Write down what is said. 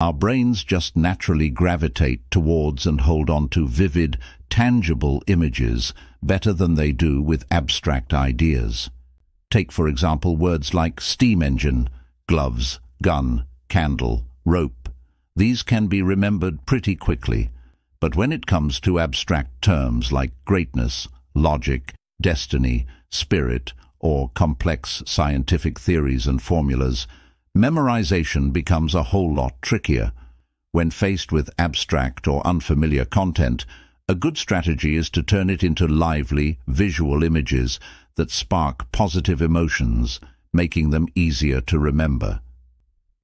Our brains just naturally gravitate towards and hold on to vivid, tangible images better than they do with abstract ideas. Take, for example, words like steam engine, gloves, gun, candle, rope. These can be remembered pretty quickly, but when it comes to abstract terms like greatness, logic, destiny, spirit, or complex scientific theories and formulas, memorization becomes a whole lot trickier. When faced with abstract or unfamiliar content, a good strategy is to turn it into lively, visual images that spark positive emotions, making them easier to remember.